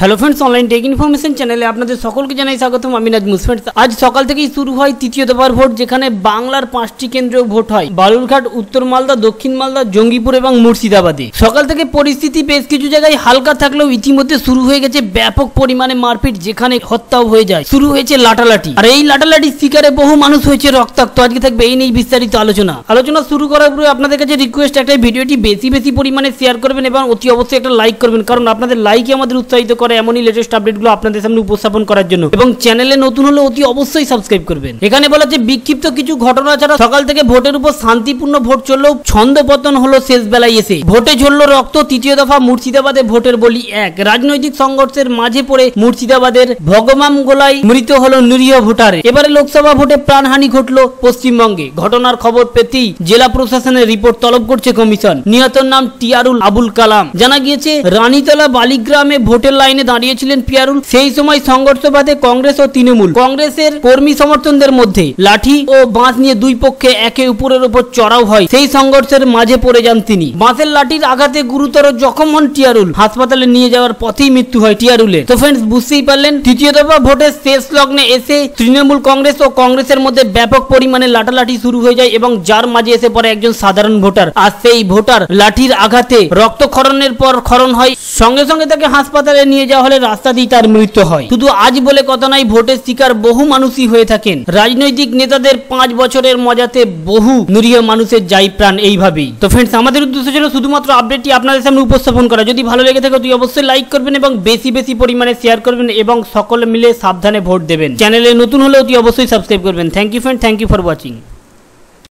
Hello friends online tech information চ্যানেলে আপনাদের সকলকে জানাই স্বাগতম, আমি নাজমুস ফ্রেন্ডস আজ সকাল থেকেই শুরু হয় তৃতীয় দফার ভোট, যেখানে বাংলার পাঁচটি কেন্দ্রে ভোট হয়। বালুরঘাট, উত্তর মালদা, দক্ষিণ মালদা, জঙ্গিপুর এবং মুর্শিদাবাদে। সকাল থেকে পরিস্থিতি বেশ কিছু জায়গায় হালকা থাকলেও ইতিমধ্যে শুরু হয়ে গেছে ব্যাপক পরিমাণে মারপিট, যেখানে হত্যাও হয়ে যায়। শুরু হয়েছে লাটালাটি। আর এই লাটালাটির শিকারে বহু মানুষ হয়েছে রক্তাক্ত। আজকে থাকবে এই নিয়ে বিস্তারিত আলোচনা। আলোচনা শুরু করার পরে আপনাদের কাছে রিকোয়েস্ট একটা ভিডিওটি বেশি বেশি পরিমাণে শেয়ার করবেন এবং অতি অবশ্যই একটা লাইক করবেন। কারণ আপনাদের লাইকই আমাদের উৎসাহিত করে। এমনই লেটেস্ট আপডেটগুলো আপনাদের সামনে উপস্থাপন করার জন্য। এবং চ্যানেলে নতুন হলে অতি অবশ্যই সাবস্ক্রাইব করবেন। এখানে বলা যে বিক্ষিপ্ত কিছু ঘটনা ছাড়া সকাল থেকে ভোটের উপর শান্তিপূর্ণ ভোট চললেও ছন্দপতন হলো শেষ বেলায় এসে। ভোটে ঝরল রক্ত, তৃতীয় দফা মুর্শিদাবাদে ভোটের বলি এক। রাজনৈতিক সংঘর্ষের মাঝে পড়ে মুর্শিদাবাদের ভগবাম গোলায় মৃত হলো নিরীহ ভোটারে। এবারে লোকসভা ভোটে প্রাণহানি ঘটলো পশ্চিমবঙ্গে। ঘটনার খবর পেতেই জেলা প্রশাসনের রিপোর্ট তলব করছে কমিশন। নিহতর নাম টিয়ারুল আবুল কালাম। জানা গিয়েছে, রানীতলা বালিগ্রামে ভোটের লাইনে দাঁড়িয়েছিলেন পিয়ারুল। সেই সময় সংঘর্ষ বাধে কংগ্রেস ও তৃণমূল। কংগ্রেসের কর্মী সমর্থনদের মধ্যে লাঠি ও বাঁশ নিয়ে দুই পক্ষে একে উপরের উপর চড়াও হয়। সেই সংঘর্ষের মাঝে পড়ে যান তিনি। বাঁশের লাঠির আঘাতে গুরুতর জখম হন টিয়ারুল। হাসপাতালে নিয়ে যাওয়ার পথেই মৃত্যু হয় টিয়ারুলের। তো ফ্রেন্ডস বুঝতেই পারলেন, তৃতীয় দফা ভোটের শেষ লগ্নে এসে তৃণমূল কংগ্রেস ও কংগ্রেসের মধ্যে ব্যাপক পরিমাণে লাঠালাঠি শুরু হয়ে যায় এবং যার মাঝে এসে পড়ে একজন সাধারণ ভোটার। আর সেই ভোটার লাঠির আঘাতে রক্তক্ষরণের পর ক্ষরণ হয় সঙ্গে সঙ্গে তাকে হাসপাতালে নিয়ে যাওয়া হলে রাস্তা দিয়ে তার মৃত্যু হয়। শুধু আজ বলে কথা নয় ভোটের শিকার বহু মানুষই হয়ে থাকেন। রাজনৈতিক নেতাদের পাঁচ বছরের মজাতে বহু নিরীহ মানুষের যাই প্রাণ এইভাবেই। তো ফ্রেন্ডস আমাদের উদ্দেশ্য ছিল শুধুমাত্র আপডেটটি আপনাদের সামনে উপস্থাপন করা। যদি ভালো লেগে থাকে তুই অবশ্যই লাইক করবেন এবং বেশি বেশি পরিমাণে শেয়ার করবেন এবং সকলে মিলে সাবধানে ভোট দেবেন। চ্যানেলে নতুন হলেও তুই অবশ্যই সাবস্ক্রাইব করবেন। Thank you friend thank you for watching